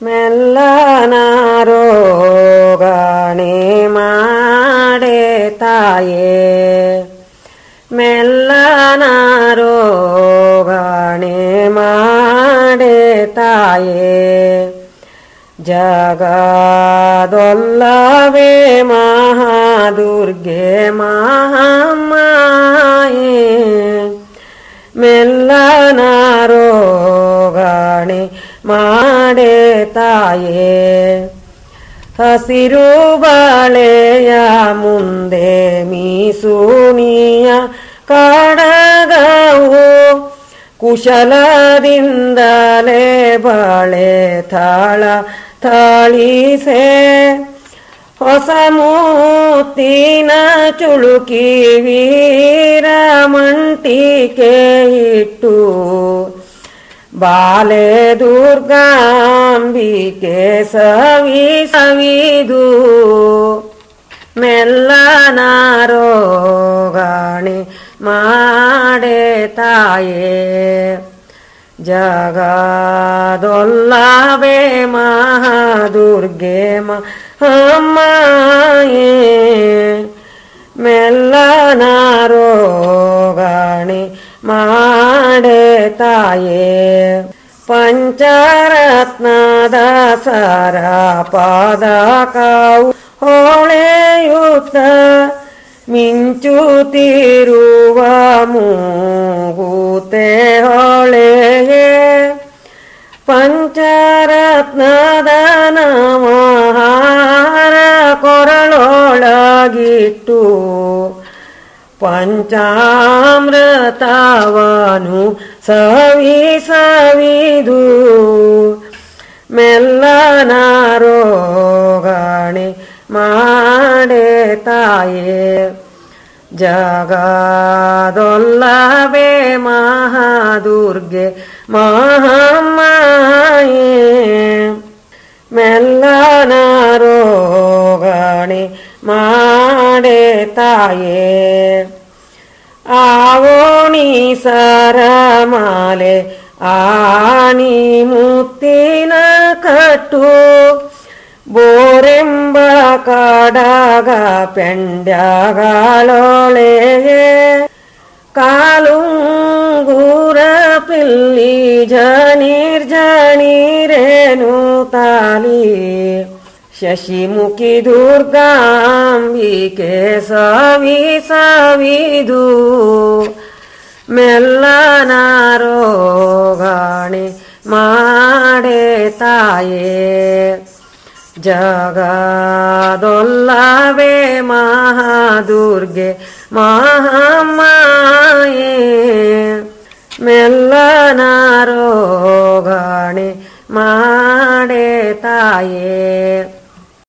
ಮೆಲ್ಲನಾರೋಗಣೆ ಮಾಡೆ ತಾಯೇ ಮೆಲ್ಲನಾರೋಗಣೆ ಮಾಡೆ ತಾಯೇ ಜಗದೊಲ್ಲವೇ ಮಹಾದುರ್ಗೆ ಮಹಾಮಾಯೇ ಮೆಲ್ಲನಾರೋಗಣೆ ಮಾಡೆ ತಾಯೇ ಹಸಿರು ಬಾಳೆಯ ಮುಂದೆ ಮೀಸುನಿಯ ಕಾಡಗವು ಕುಶಲದಿಂದಲೇ ಬಾಳೆ ತಾಳ ತಾಳಿಸೆ. ಹೊಸ ಮೂತಿನ ಚುಳುಕಿ ವೀರ ಮಂಟಿಕೆ ಇಟ್ಟು ಬಾಲೆ ದುರ್ಗಾಂಬಿಕೆ ಸವಿ ಸವಿದು ಮೆಲ್ಲನಾರೋಗಣೆ ಮಾಡೆ ತಾಯೇ ಜಗದೊಲ್ಲವೇ ಮಹಾದುರ್ಗೆ ಮಹಾಮಾಯೇ ಮೆಲ್ಲನಾರೋಗಣೆ ಮಾಡೆ ತಾಯೇ ಪಂಚರತ್ನದ ಸರ ಪಾದ ಕಾವು ಹೊಳೆಯುತ್ತ ಮಿಂಚುತ್ತಿರುವ ಮೂಗುತೆ ಹೊಳೆಗೆ ಪಂಚರತ್ನದ ನಮಹಾರ ಕೊರಳೊಳಗಿಟ್ಟು ಪಂಚಾಮೃತವನು ಸವಿ ಸವಿದು ಮೆಲ್ಲನಾರೋಗಣೆ ಮಾಡೆ ತಾಯೇ. ಜಗದೊಲ್ಲವೇ ಮಹಾದುರ್ಗೆ ಮಹಾಮಾಯೇ ಮೆಲ್ಲನಾರೋಗಣೆ ಮಾಡೆ ತಾಯೇ. ಆವೋಣಿ ಸರಮಾಲೆ ಆಣಿ ಮುತ್ತಿನ ಕಟ್ಟು ಬೋರೆಂಬ ಕಾಡಗ ಪೆಂಡ್ಯಗಳೊಳೆಗೆ ಕಾಲುಂಗೂರ ಪಿಲ್ಲಿ ಜನೀರ್ ಜನೀರೇನು ತಾಲಿ ಶಶಿಮುಖಿ ದುರ್ಗಾಂಬಿಕೆ ಸವಿ ಸವಿದು ಮೆಲ್ಲನಾರೋಗಣೆ ಮಾಡೆ ತಾಯೇ. ಜಗದೊಲ್ಲವೇ ಮಹಾದುರ್ಗೆ ಮಹಾಮಾಯೇ ಮೆಲ್ಲನಾರೋಗಣೆ ಮಾಡೆ ತಾಯೇ.